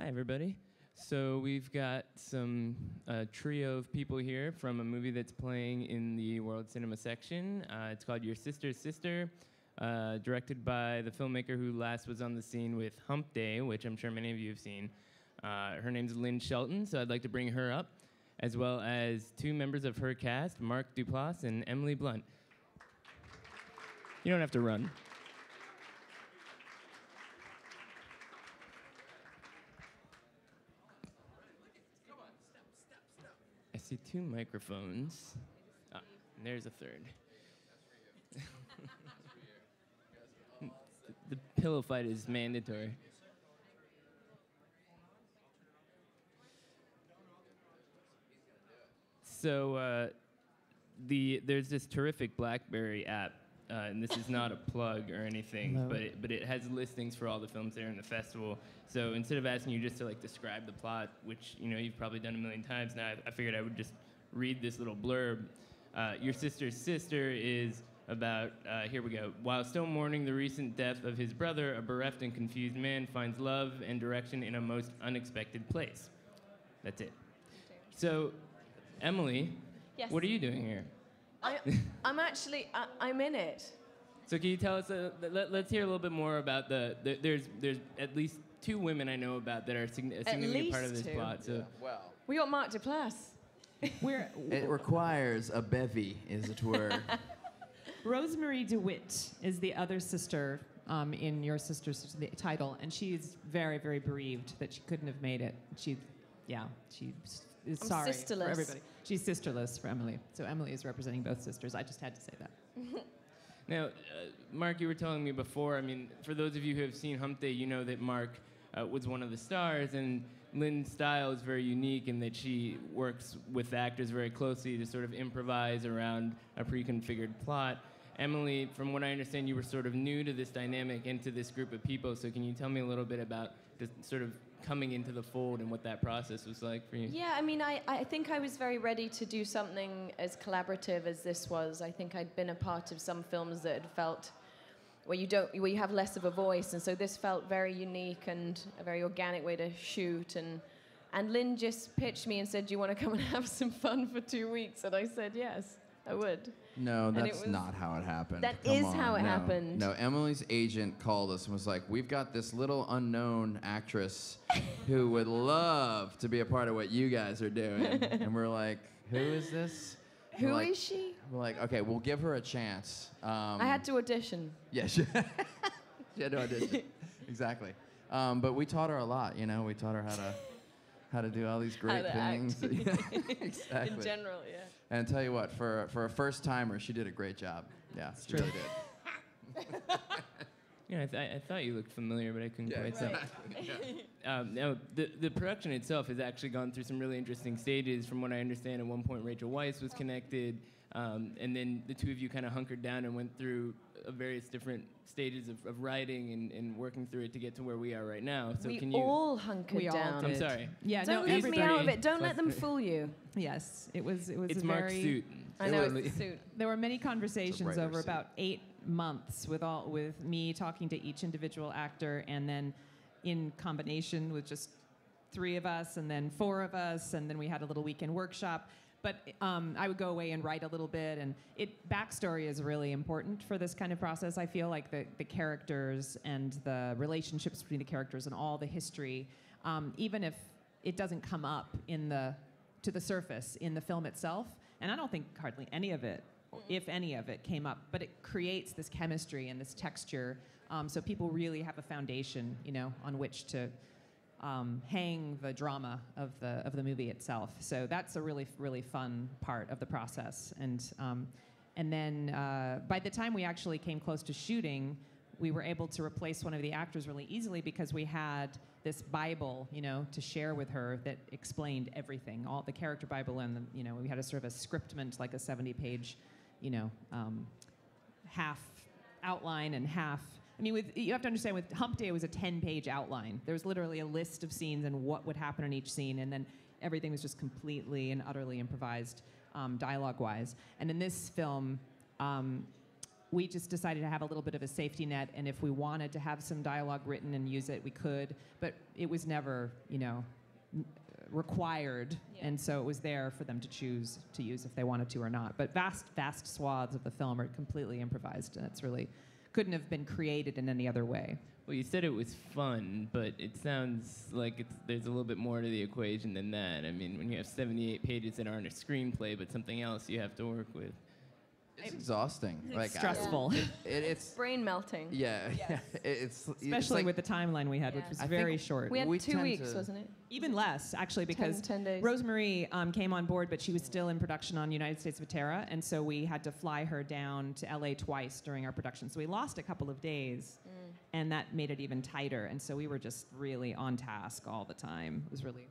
Hi, everybody. So we've got some uh, trio of people here from a movie that's playing in the World Cinema section. Uh, it's called Your Sister's Sister, uh, directed by the filmmaker who last was on the scene with Hump Day, which I'm sure many of you have seen. Uh, her name's Lynn Shelton, so I'd like to bring her up, as well as two members of her cast, Mark Duplass and Emily Blunt. You don't have to run. See two microphones. Ah, and there's a third. the pillow fight is mandatory. So uh, the there's this terrific BlackBerry app, uh, and this is not a plug or anything, Hello. but it, but it has listings for all the films there in the festival. So instead of asking you just to like describe the plot, which you know you've probably done a million times now, I, I figured I would just read this little blurb. Uh, Your sister's sister is about uh, here we go. While still mourning the recent death of his brother, a bereft and confused man finds love and direction in a most unexpected place. That's it. So, Emily, Yes. what are you doing here? I, I'm actually, I, I'm in it. So can you tell us? Uh, let, us hear a little bit more about the, the. There's there's at least two women I know about that are signi- a significant part of this two. plot. So Well, We got Mark Duplass. We're it requires a bevy, as it were. Rosemarie DeWitt is the other sister um, in your sister's title, and she's very, very bereaved that she couldn't have made it. She, yeah, she s- is I'm sorry sisterless. for everybody. She's sisterless for Emily, so Emily is representing both sisters. I just had to say that. now, uh, Mark, you were telling me before. I mean, for those of you who have seen Hump Day, you know that Mark uh, was one of the stars, and Lynn's style is very unique in that she works with actors very closely to sort of improvise around a pre-configured plot. Emily, from what I understand, you were sort of new to this dynamic and to this group of people. So can you tell me a little bit about the sort of coming into the fold and what that process was like for you? Yeah, I mean, I, I think I was very ready to do something as collaborative as this was. I think I'd been a part of some films that had felt where you don't, where you have less of a voice, and so this felt very unique and a very organic way to shoot. And and Lynn just pitched me and said, "Do you want to come and have some fun for two weeks?" And I said, "Yes, I would." No, that's was- not how it happened. That Come is on, how it no. happened. No, Emily's agent called us and was like, "We've got this little unknown actress who would love to be a part of what you guys are doing." and we're like, "Who is this?" Who we're is she? We're like, "Okay, we'll give her a chance." Um, I had to audition. Yeah, she, she had no audition. exactly. Um, but we taught her a lot. You know, we taught her how to how to do all these great to things. Yeah, exactly. In general, yeah. And tell you what, for for a first timer, she did a great job. Yeah, she really did. Yeah, I, th- I thought you looked familiar, but I couldn't Yeah, quite tell. Um, no, the, the production itself has actually gone through some really interesting stages. From what I understand, at one point Rachel Weisz was connected, um, and then the two of you kind of hunkered down and went through uh, various different stages of, of writing and, and working through it to get to where we are right now. So we can you? all hunkered We all down. I'm sorry. Yeah, Don't no, leave me out of it. Don't let them plus fool you. Yes, it was. It was It's a Mark's very. suit. I It know was- it's a suit. There were many conversations over suit. about eight months with all with me talking to each individual actor, and then in combination with just three of us, and then four of us, and then we had a little weekend workshop. But um, I would go away and write a little bit, and it backstory is really important for this kind of process. I feel like the the characters and the relationships between the characters and all the history, um, even if it doesn't come up in the to the surface in the film itself, and I don't think hardly any of it, if any of it, came up. But it creates this chemistry and this texture, um, so people really have a foundation, you know, on which to um, hang the drama of the of the movie itself. So that's a really really fun part of the process. And um, and then uh, by the time we actually came close to shooting, we were able to replace one of the actors really easily because we had this Bible, you know, to share with her that explained everything, all the character Bible, and the, you know, we had a sort of a scriptment, like a 70-page, you know, um, half outline and half. I mean, with, you have to understand, with Hump Day, it was a 10-page outline. There was literally a list of scenes and what would happen in each scene, and then everything was just completely and utterly improvised, um, dialogue-wise. And in this film, um, we just decided to have a little bit of a safety net, and if we wanted to have some dialogue written and use it, we could. But it was never, you know, required, Yeah. and so it was there for them to choose to use if they wanted to or not. But vast, vast swaths of the film are completely improvised, and it's really couldn't have been created in any other way. Well, you said it was fun, but it sounds like it's, there's a little bit more to the equation than that. I mean, when you have 78 pages that aren't a screenplay, but something else you have to work with. It's exhausting. It's like I- stressful, it, it's Brain melting. yeah, Yes. it- it's it's especially like- with the timeline we had, which was I very short. We had We two weeks, to- wasn't it? Even less, actually, because 10 days. Rosemarie um, came on board, but she was still in production on United States of Tara, and so we had to fly her down to LA twice during our production. So we lost a couple of days, Mm. and that made it even tighter. And so we were just really on task all the time. It was really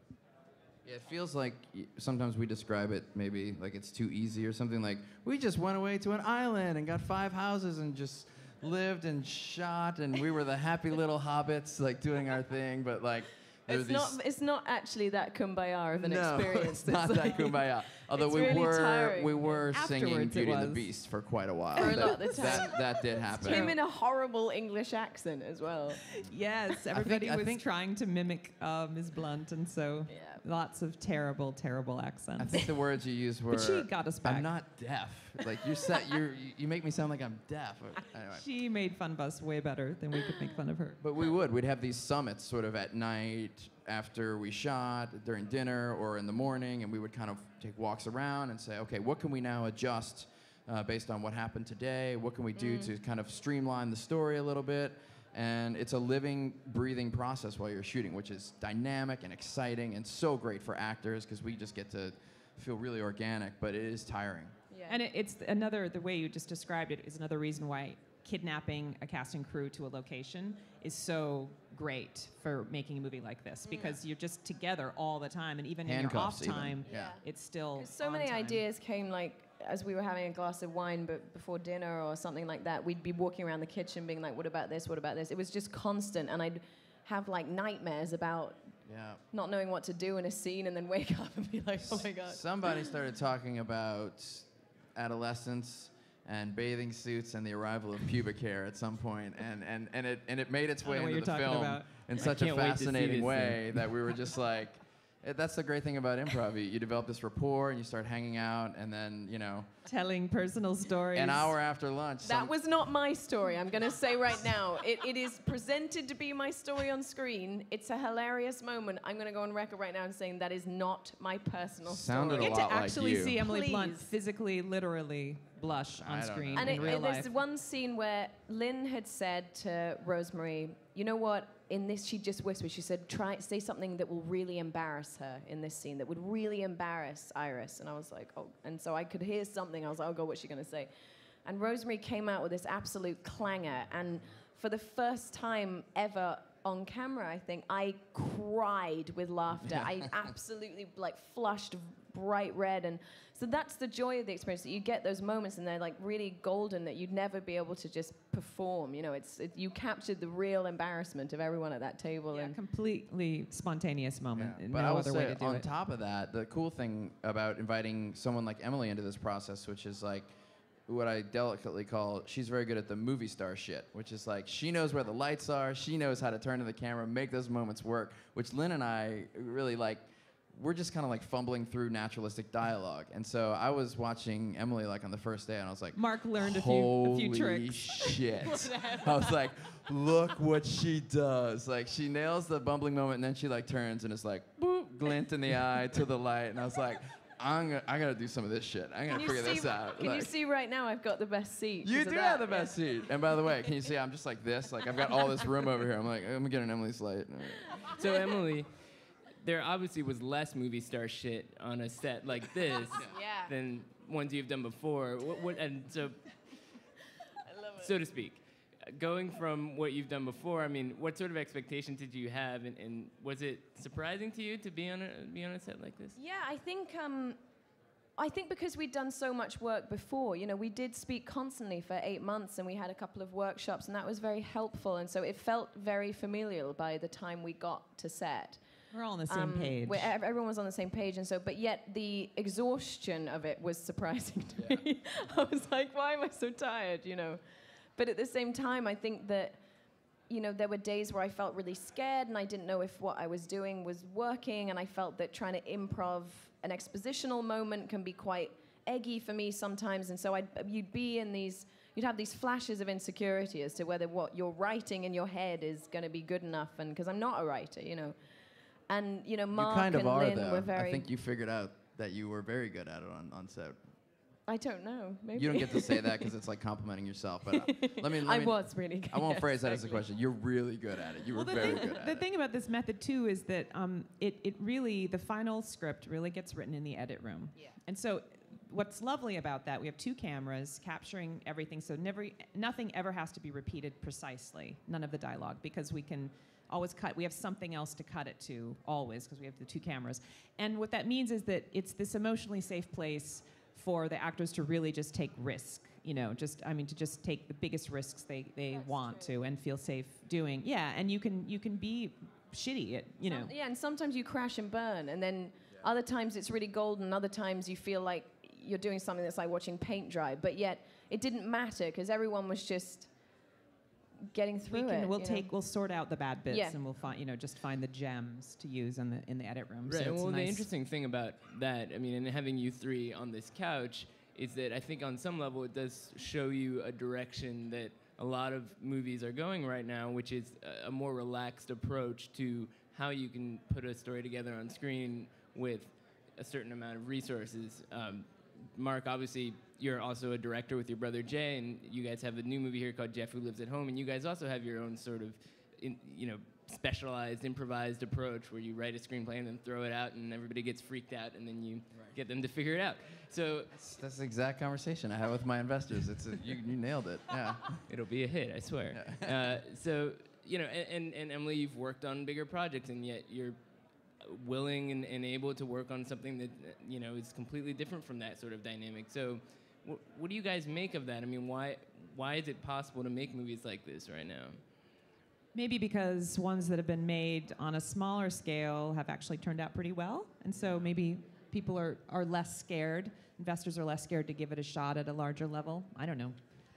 Yeah, it feels like sometimes we describe it maybe like it's too easy or something like we just went away to an island and got five houses and just lived and shot and we were the happy little hobbits like doing our thing but like It's these not. It's not actually that kumbaya of an no, experience. it's not that kumbaya. Although it's we really were tiring. we were singing Afterwards it Beauty and the. Beast for quite a while. For a that, lot of that, that did happen. Him in a horrible English accent as well. yes. Everybody I was think- trying to mimic uh, Ms. Blunt, and so Yeah. lots of terrible, terrible accents. I think the words you used were But she got us back. I'm not deaf. Like you're set you're you- you make me sound like I'm deaf. Anyway. she made fun of us way better than we could make fun of her. But we would. We'd have these summits sort of at night after we shot, during dinner, or in the morning, and we would kind of take walks around and say, okay, what can we now adjust uh, based on what happened today? What can we do to kind of streamline the story a little bit? And it's a living, breathing process while you're shooting, which is dynamic and exciting and so great for actors because we just get to feel really organic, but it is tiring. Yeah. And it, it's another, the way you just described it is another reason why kidnapping a cast and crew to a location is so great for making a movie like this because you're just together all the time and even in your off Handcuffs even. time, Yeah. it's still. so on many time. ideas came like as we were having a glass of wine but before dinner or something like that we'd be walking around the kitchen being like what about this what about this it was just constant and i'd have like nightmares about Yeah. not knowing what to do in a scene and then wake up and be like oh my god Somebody started talking about adolescence and bathing suits and the arrival of pubic hair at some point, and, and, and it and it made its way into the film about. in I such a can't wait to see fascinating way that we were just like, that's the great thing about improv. You, you develop this rapport and you start hanging out, and then you know, Telling personal stories. an hour after lunch, that some- was not my story i'm going to say right now it, it is presented to be my story on screen it's a hilarious moment i'm going to go on record right now and saying that is not my personal Sounded You story a get to like actually you. see Emily Blunt physically, literally blush on don't know. screen And in it, real it- life. there's one scene where Lynn had said to Rosemarie, "You know what? In this, she just whispered. She said, "Try say something that will really embarrass her in this scene. That would really embarrass Iris." And I was like, "Oh!" And so I could hear something. I was like, "Oh God, what's she gonna say?" And Rosemarie came out with this absolute clangor, and for the first time ever on camera, I think I cried with laughter. I absolutely like flushed bright red and so that's the joy of the experience that you get those moments and they're like really golden that you'd never be able to just perform you know it's it, you captured the real embarrassment of everyone at that table yeah, and completely spontaneous moment. Yeah. No But I will other say, way to do on it. top of that, the cool thing about inviting someone like Emily into this process, which is like what I delicately call, she's very good at the movie star shit, which is like she knows where the lights are, she knows how to turn to the camera, make those moments work, which Lynn and I really like. We're just kind of like fumbling through naturalistic dialogue, and so I was watching Emily like on the first day, and I was like, Mark learned a few, a few Holy tricks. shit. I was like, look what she does. Like she nails the bumbling moment and then she like turns and it's like boop, glint in the eye to the light. And I was like, I'm gonna, I gotta do some of this shit. I'm gonna figure see this out. can you see right now I've got the best seat You do have the yeah. best seat. And by the way, can you see I'm just like this? Like I've got all this room over here. I'm like, I'm gonna get an Emily's light. So Emily, there obviously was less movie star shit on a set like this yeah than ones you've done before. What, what, and so, I love it so to speak, going from what you've done before, I mean, what sort of expectations did you have, and, and was it surprising to you to be on a be on a set like this? Yeah, I think um, I think because we'd done so much work before, you know, we did speak constantly for eight months, and we had a couple of workshops, and that was very helpful, and so it felt very familial by the time we got to set. We're all on the same Um, page. where everyone was on the same page, and so, but yet the exhaustion of it was surprising to me. I was like, why am I so tired? You know. but at the same time, I think that you know there were days where I felt really scared and I didn't know if what I was doing was working, and I felt that trying to improv an expositional moment can be quite eggy for me sometimes, and so I'd, you'd be in these. You'd have these flashes of insecurity as to whether what you're writing in your head is going to be good enough, and because I'm not a writer, you know, and you know, Mark you kind of and are, Lynn though. were very. I think you figured out that you were very good at it on, on set. I don't know. Maybe You don't get to say that because it's like complimenting yourself. But uh, let me. Let I me was really good. I won't yes, phrase that as a question. You're really good at it. You were well, the very thing, good at the it. thing about this method too is that um, it, it really the final script really gets written in the edit room. Yeah. And so, what's lovely about that, we have two cameras capturing everything, so never nothing ever has to be repeated precisely. None of the dialogue because we can always cut. We have something else to cut it to always because we have the two cameras. And what that means is that it's this emotionally safe place for the actors to really just take risk. You know, just I mean, to just take the biggest risks they, they That's want true. to and feel safe doing. Yeah, and you can you can be shitty at you know. Yeah, and sometimes you crash and burn, and then other times it's really golden. Other times you feel like you're doing something that's like watching paint dry, but yet it didn't matter because everyone was just getting we through can it. we'll you know? take we'll sort out the bad bits Yeah. and we'll find you know just find the gems to use in the in the edit room. Right. So it's well, the interesting thing about that, I mean, and having you three on this couch, is that I think on some level it does show you a direction that a lot of movies are going right now, which is a, a more relaxed approach to how you can put a story together on screen with a certain amount of resources. Um, Mark, obviously, you're also a director with your brother Jay, and you guys have a new movie here called Jeff Who Lives at Home, and you guys also have your own sort of, in, you know, specialized, improvised approach where you write a screenplay and then throw it out, and everybody gets freaked out, and then you get them to figure it out. So That's, that's the exact conversation I have with my investors. It's a, you, you nailed it. Yeah. it'll be a hit, I swear. uh, so you know, and, and, and Emily, you've worked on bigger projects, and yet you're willing and, and able to work on something that you know is completely different from that sort of dynamic. So, wh- what do you guys make of that? I mean, why why is it possible to make movies like this right now? Maybe because ones that have been made on a smaller scale have actually turned out pretty well, and so maybe people are, are less scared. Investors are less scared to give it a shot at a larger level. I don't know.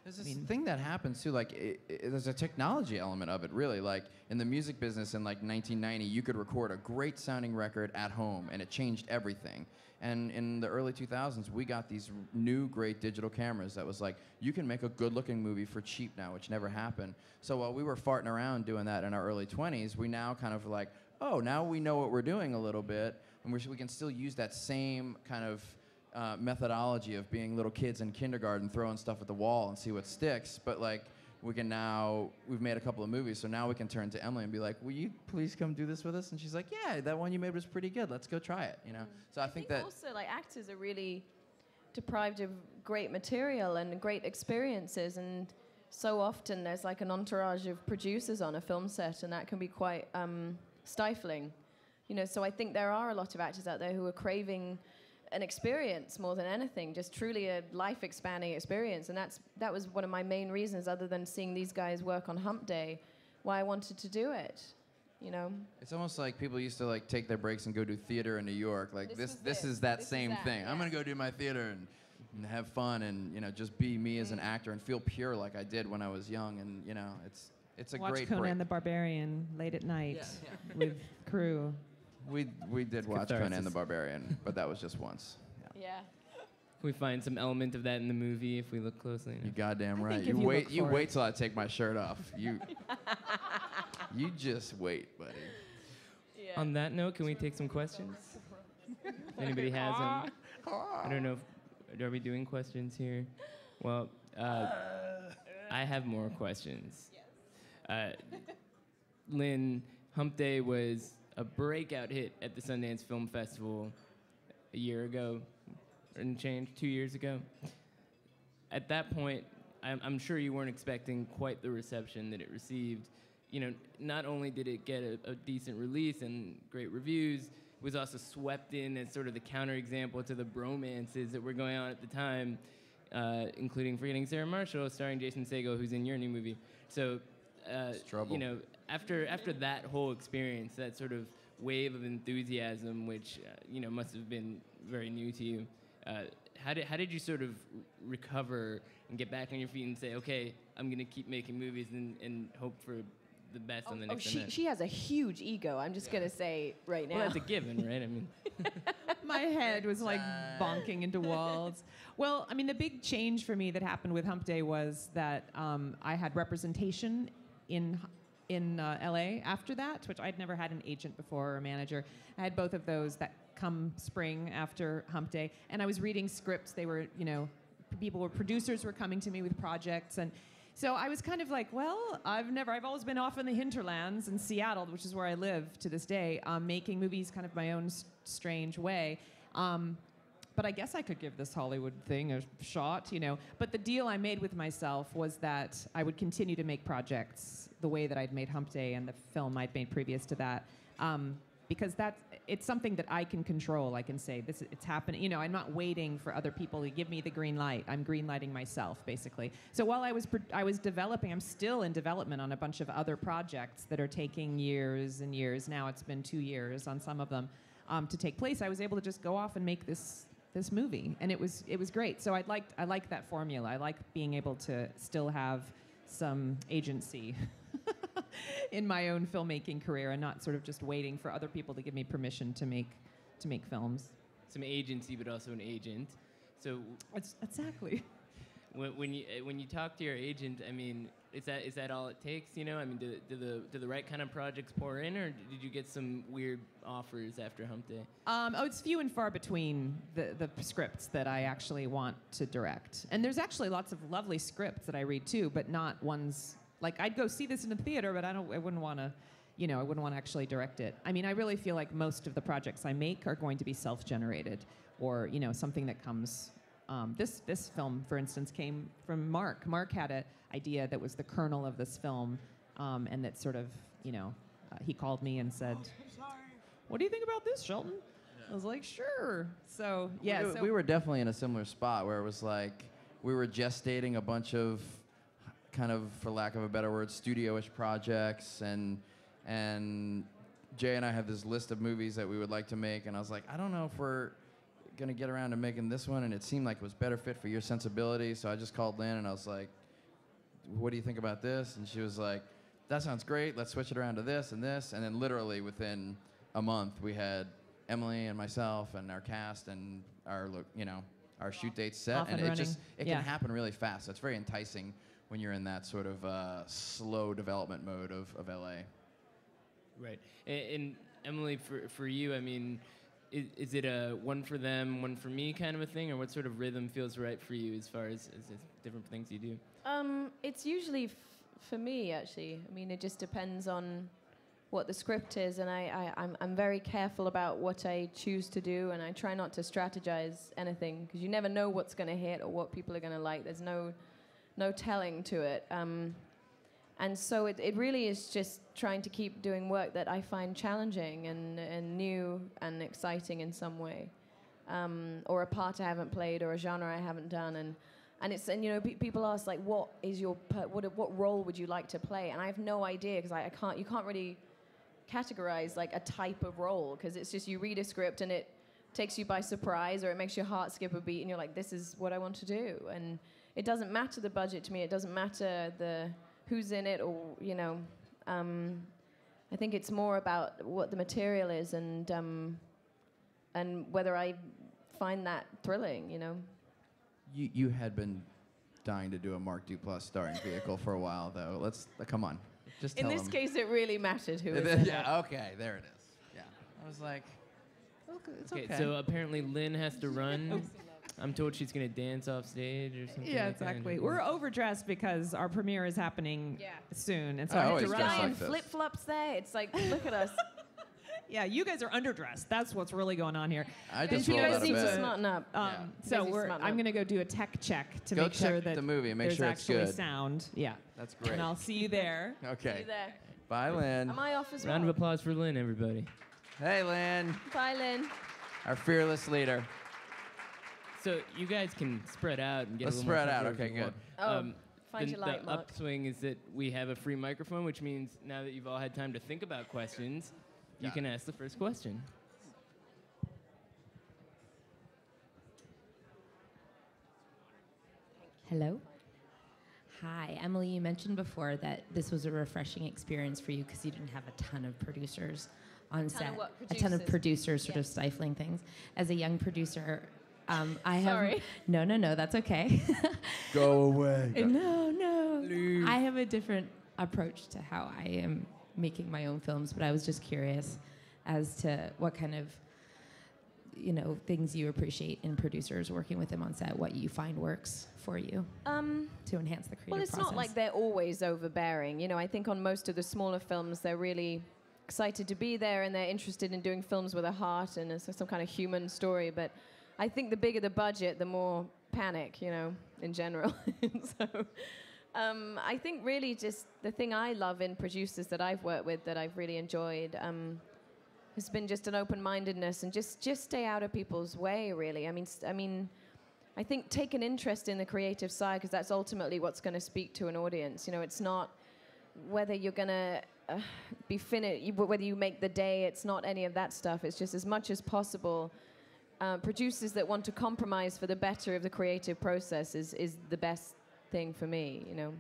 There's I this mean- thing that happens too. Like, i i there's a technology element of it, really. Like in the music business in like 1990, you could record a great sounding record at home, and it changed everything. And in the early 2000s, we got these new great digital cameras that was like, you can make a good-looking movie for cheap now, which never happened. So while we were farting around doing that in our early 20s, we now kind of like, oh, now we know what we're doing a little bit, and we can still use that same kind of uh, methodology of being little kids in kindergarten throwing stuff at the wall and see what sticks. But like we can now we've made a couple of movies, so now we can turn to Emily and be like, "Will you please come do this with us?" And she's like, "Yeah, that one you made was pretty good. Let's go try it." You know. So I, think, that also like actors are really deprived of great material and great experiences and so often there's like an entourage of producers on a film set and that can be quite um, stifling you know so i think there are a lot of actors out there who are craving an experience more than anything just truly a life expanding experience and that's that was one of my main reasons other than seeing these guys work on hump day why i wanted to do it you know it's almost like people used to like take their breaks and go do theater in New York. Like This this, was this it. is that This is same that, thing. I'm gonna go do my theater and, and have fun and you know just be me as an Mm. actor and feel pure like I did when I was young. And you know it's it's a Watch great Conan break. the Barbarian late at night with crew. We we did watch catharsis. Conan the Barbarian, but that was just once. Yeah. yeah Can we find some element of that in the movie if we look closely You enough? goddamn right. You you wait. You wait till I take my shirt off. You. you just wait, buddy. yeah On that note, can we take some questions? If anybody has them. I don't know. If, are we doing questions here? Well, uh, I have more questions. Uh, Lynn, Hump Day was a breakout hit at the Sundance Film Festival a year ago, and change, two years ago. At that point, I'm, I'm sure you weren't expecting quite the reception that it received. You know, not only did it get a, a decent release and great reviews, it was also swept in as sort of the counterexample to the bromances that were going on at the time, uh, including Forgetting Sarah Marshall, starring Jason Segel, who's in your new movie. So, uh, you know, after after that whole experience, that sort of wave of enthusiasm, which uh, you know must have been very new to you, Uh, how did how did you sort of recover and get back on your feet and say, okay, I'm gonna keep making movies and, and hope for the best on the next. Oh, next she, one? she has a huge ego. I'm just gonna say right now. well, that's a given, right? I mean, my head was like bonking into walls. Well, I mean, the big change for me that happened with Hump Day was that um, I had representation in in uh, LA after that, which I'd never had an agent before or a manager. I had both of those that come spring after Hump Day, and I was reading scripts. They were, you know, people were producers were coming to me with projects and. So I was kind of like, well, I've never, I've always been off in the hinterlands in Seattle, which is where I live to this day, um, making movies kind of my own s- strange way. Um, but I guess I could give this Hollywood thing a shot, you know. But the deal I made with myself was that I would continue to make projects the way that I'd made Hump Day and the film I'd made previous to that, um, because that's it's something that I can control. I can say this, it's happening. You know, I'm not waiting for other people to give me the green light. I'm green lighting myself, basically. So while I was I was developing, I'm still in development on a bunch of other projects that are taking years and years. Now it's been two years on some of them um, to take place. I was able to just go off and make this this movie, and it was it was great. So I liked I like that formula. I like being able to still have some agency in my own filmmaking career, and not sort of just waiting for other people to give me permission to make to make films. some agency, but also an agent. So It's, exactly. when, when you when you talk to your agent, I mean, is that is that all it takes? You know, I mean, do, do the do the right kind of projects pour in, or did you get some weird offers after Hump Day? Um, oh, it's few and far between the, the scripts that I actually want to direct. And there's actually lots of lovely scripts that I read too, but not ones like I'd go see this in a theater, but I don't. I wouldn't want to. You know, I wouldn't want to actually direct it. I mean, I really feel like most of the projects I make are going to be self-generated, or you know, something that comes. Um, this this film, for instance, came from Mark. Mark had an idea that was the kernel of this film, um, and that sort of, you know, uh, he called me and said, "What do you think about this, Shelton?" I was like, "Sure." So yeah, we, so we were definitely in a similar spot where it was like we were gestating a bunch of kind of, for lack of a better word, studio-ish projects, and and Jay and I have this list of movies that we would like to make, and I was like, I don't know if we're gonna get around to making this one, and it seemed like it was better fit for your sensibility, so I just called Lynn and I was like, What do you think about this? And she was like, That sounds great. Let's switch it around to this and this, and then literally within a month we had Emily and myself and our cast and our look, you know, our shoot dates set, Off and it just it Yeah. can happen really fast. So it's very enticing when you're in that sort of uh, slow development mode of, of LA. Right. And, and Emily, for for you, I mean, is, is it a one for them, one for me kind of a thing, or what sort of rhythm feels right for you as far as, as, as different things you do? Um, it's usually f- for me actually. I mean, it just depends on what the script is, and I, I I'm I'm very careful about what I choose to do, and I try not to strategize anything because you never know what's going to hit or what people are going to like. There's no no telling to it. Um, and so it, it really is just trying to keep doing work that I find challenging and, and new and exciting in some way, um, or a part I haven't played or a genre I haven't done. And, and it's and you know pe- people ask like, what is your per- what what role would you like to play? And I have no idea because I, I can't you can't really categorize like a type of role because it's just you read a script and it takes you by surprise or it makes your heart skip a beat and you're like, this is what I want to do. And it doesn't matter the budget to me. It doesn't matter the who's in it or you know. Um, I think it's more about what the material is and um, and whether I find that thrilling. You know. You you had been dying to do a Mark Duplass starring vehicle for a while, though. Let's uh, come on, just In this him. case, it really mattered who was Yeah, in it. yeah, okay, there it is. Yeah, I was like, okay, it's okay. so apparently Lynn has to run. I'm told she's gonna dance off stage or something. yeah, like that. exactly. We're overdressed because our premiere is happening Yeah. soon, and so I I have to run. dress in like flip flops there. It's like, look at us. Yeah, you guys are underdressed. That's what's really going on here. I Did just you you rolled guys out guys need to smarten up. Um, Yeah. So we're, smart I'm going to go do a tech check to Go make sure that the movie make there's sure it's actually good. sound. Yeah. That's great. And I'll see you there. See Okay. you there. Bye, Lynn. Am I off as well? Round of applause for Lynn, everybody. Hey, Lynn, Bye, Lynn. our fearless leader. So you guys can spread out and get Let's a little more spread out. Okay, good. want. Oh, um, find the, your light, the Mark. upswing is that we have a free microphone, which means now that you've all had time to think about questions, you Got can ask the first question. Hello. Hi, Emily. You mentioned before that this was a refreshing experience for you because you didn't have a ton of producers on ton of set. what? A ton of Producers? producers sort of stifling things. As a young producer, um, I have. Sorry. No, no, no. That's okay. Go away. no, no. I have a different approach to how I am making my own films, but I was just curious as to what kind of you know things you appreciate in producers working with them on set what you find works for you Um, to enhance the creative well, it's process not like they're always overbearing. You know, I think on most of the smaller films, they're really excited to be there and they're interested in doing films with a heart and it's some kind of human story. But I think the bigger the budget, the more panic, you know, in general. so um, I think really just the thing I love in producers that I've worked with that I've really enjoyed. Um, has been just an open-mindedness and just just stay out of people's way really i mean i mean I think take an interest in the creative side because that's ultimately what's going to speak to an audience. You know, it's not whether you're going to uh, be finished, whether you make the day. It's not any of that stuff. It's just as much as possible. Uh, producers that want to compromise for the better of the creative process is, is the best thing for me. You know,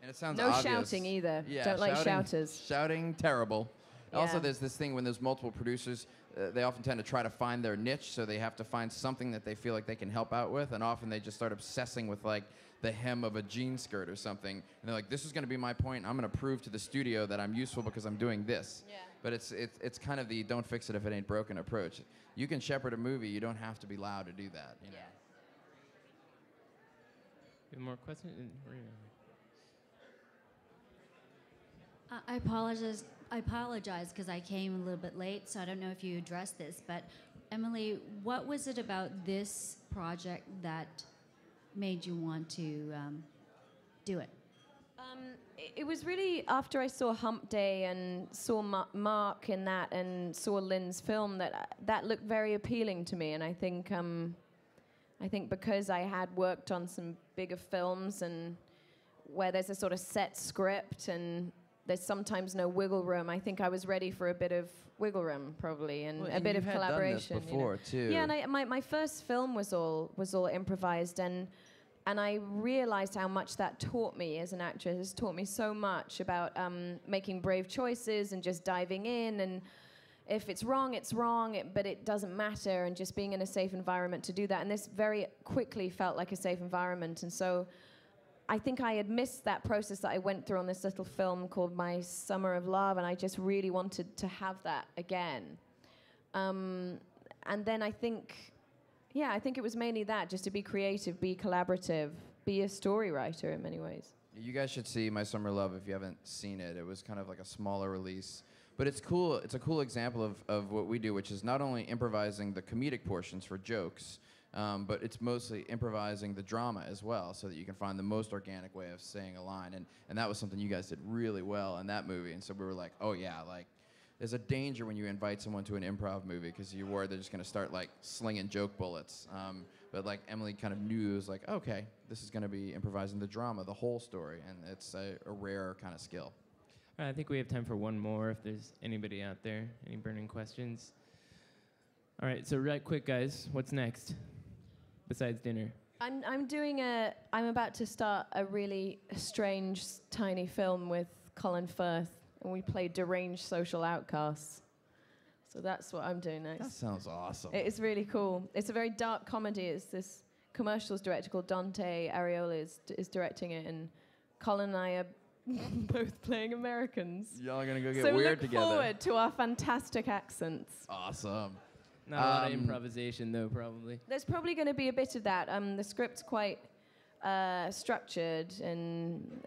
And it sounds no obvious. shouting either. Yeah, Don't like shouters. Shouting, terrible. Also, there's this thing when there's multiple producers, uh, they often tend to try to find their niche, so they have to find something that they feel like they can help out with, and often they just start obsessing with like the hem of a jean skirt or something, and they're like, "This is going to be my point. I'm going to prove to the studio that I'm useful because I'm doing this." Yeah. But it's it's it's kind of the "don't fix it if it ain't broken" approach. You can shepherd a movie. You don't have to be loud to do that. You know? Any more questions? Uh, I apologize. I apologize because I came a little bit late, so I don't know if you addressed this. But Emily, what was it about this project that made you want to um, do it? Um, it, was really after I saw Hump Day and saw Ma- Mark in that and saw Lynn's film that uh, that looked very appealing to me. And I think um, I think because I had worked on some bigger films and where there's a sort of set script and there's sometimes no wiggle room. I think I was ready for a bit of wiggle room, probably, and Well, a and bit of had done this collaboration. you know. before, too. Yeah, and I, my my first film was all was all improvised, and and I realized how much that taught me as an actress. It's taught me so much about um, making brave choices and just diving in and. If it's wrong, it's wrong, it, but it doesn't matter, and just being in a safe environment to do that. And this very quickly felt like a safe environment. And so I think I had missed that process that I went through on this little film called My Summer of Love, and I just really wanted to have that again. Um, and then I think, yeah, I think it was mainly that just to be creative, be collaborative, be a story writer in many ways. You guys should see My Summer Love if you haven't seen it. It was kind of like a smaller release. But it's cool. It's a cool example of, of what we do, which is not only improvising the comedic portions for jokes, um, but it's mostly improvising the drama as well, so that you can find the most organic way of saying a line. And, and that was something you guys did really well in that movie. And so we were like, oh yeah, like there's a danger when you invite someone to an improv movie because you're worried they're just going to start like slinging joke bullets. Um, but like Emily kind of knew it was like, okay, this is going to be improvising the drama, the whole story, and it's a, a rare kind of skill. All right, I think we have time for one more if there's anybody out there. Any burning questions? All right, so right quick, guys, what's next besides dinner? I'm, I'm doing a, I'm about to start a really strange, tiny film with Colin Firth, and we play deranged social outcasts. So that's what I'm doing next. That sounds awesome. It is really cool. It's a very dark comedy. It's this commercials director called Dante Ariola is, is directing it, and Colin and I are both playing Americans. Y'all are gonna go get so weird look together. forward to our fantastic accents. Awesome. Not a lot of Um, improvisation, though, probably. There's probably going to be a bit of that. Um, the script's quite uh, structured, and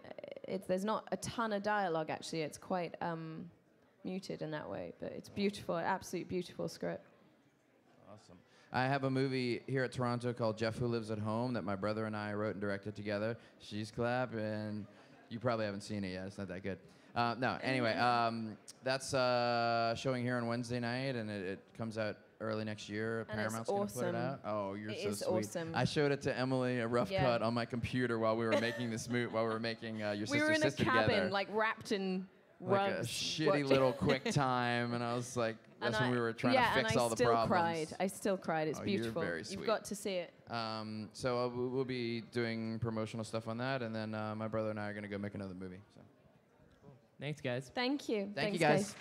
it's, there's not a ton of dialogue. Actually, it's quite um, muted in that way, but it's beautiful. Absolute beautiful script. Awesome. I have a movie here at Toronto called Jeff Who Lives at Home that my brother and I wrote and directed together. She's clapping. You probably haven't seen it yet. It's not that good. Uh, no, anyway, um, that's uh, showing here on Wednesday night, and it, it comes out early next year. And it's Paramount's gonna put it out. Oh, you're It so is sweet. awesome. I showed it to Emily, a rough Yeah. cut on my computer while we were making this movie, while we were making uh, your we sister were in a cabin, together. like wrapped in like a rugs, shitty watching- little QuickTime, and I was like, And that's when I- we were trying yeah, to fix and I all the still problems. cried. I still cried. It's Oh, you're beautiful. very You've got to see it. Um, so uh, we- we'll be doing promotional stuff on that, and then uh, my brother and I are gonna go make another movie. So Thanks, guys. Thank you. thank Thanks, you guys.